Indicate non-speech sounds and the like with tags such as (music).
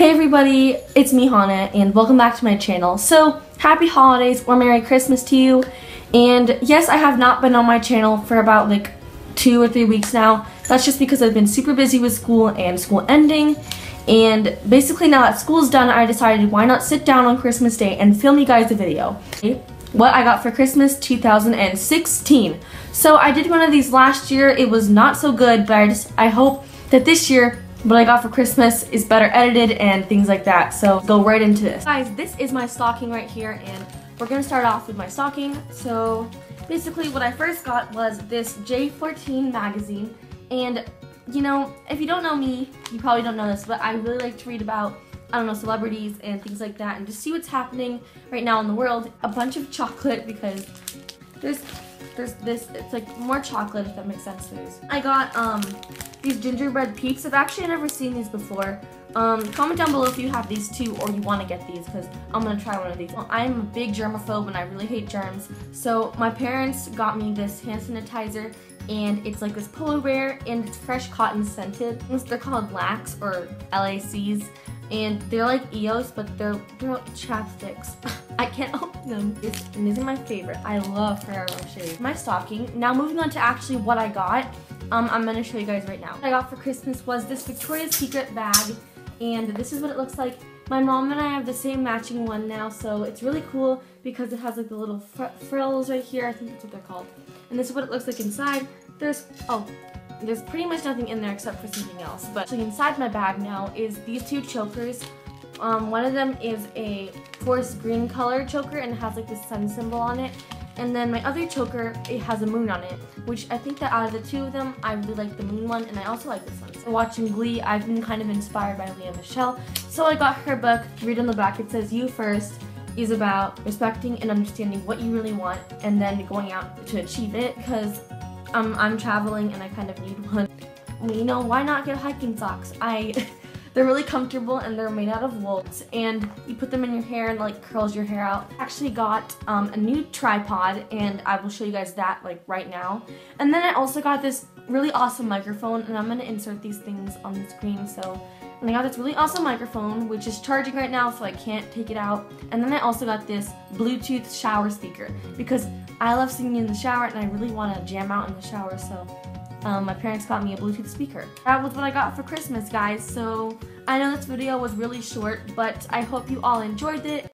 Hey everybody, it's me Hana and welcome back to my channel. So, happy holidays or Merry Christmas to you. And yes, I have not been on my channel for about like two or three weeks now. That's just because I've been super busy with school and school ending. And basically now that school's done, I decided why not sit down on Christmas Day and film you guys a video. What I got for Christmas 2016. So I did one of these last year. It was not so good, but I just I hope that this year what I got for Christmas is better edited and things like that. So go right into this. Guys, this is my stocking right here and we're gonna start off with my stocking. So basically what I first got was this J14 magazine and you know, if you don't know me, you probably don't know this, but I really like to read about I don't know, celebrities and things like that and just see what's happening right now in the world. A bunch of chocolate because there's there's this, it's like more chocolate if that makes sense. There's, I got um these gingerbread peeps. I've actually never seen these before. Um, comment down below if you have these too or you want to get these because I'm going to try one of these. Well, I'm a big germaphobe and I really hate germs. So my parents got me this hand sanitizer and it's like this polar bear and it's fresh cotton scented. They're called LACs or LACs and they're like EOS but they're, they're chapsticks. (laughs) I them. And these my favorite. I love Ferrero Rocher. My stocking. Now moving on to actually what I got um, I'm gonna show you guys right now. What I got for Christmas was this Victoria's Secret bag, and this is what it looks like. My mom and I have the same matching one now, so it's really cool because it has like the little fr frills right here. I think that's what they're called. And this is what it looks like inside. There's, oh, there's pretty much nothing in there except for something else. But actually inside my bag now is these two chokers. Um, one of them is a forest green color choker and it has like the sun symbol on it. And then my other choker, it has a moon on it, which I think that out of the two of them, I really like the moon one, and I also like this one. Watching Glee, I've been kind of inspired by Lea Michele, so I got her book. Read on the back, it says, You First is about respecting and understanding what you really want, and then going out to achieve it, because um, I'm traveling and I kind of need one. You know, why not get hiking socks? I... (laughs) They're really comfortable and they're made out of wool and you put them in your hair and like curls your hair out. I actually got um, a new tripod and I will show you guys that like right now. And then I also got this really awesome microphone and I'm going to insert these things on the screen so and I got this really awesome microphone, which is charging right now, so I can't take it out. And then I also got this Bluetooth shower speaker, because I love singing in the shower, and I really want to jam out in the shower, so um, my parents got me a Bluetooth speaker. That was what I got for Christmas, guys. So I know this video was really short, but I hope you all enjoyed it.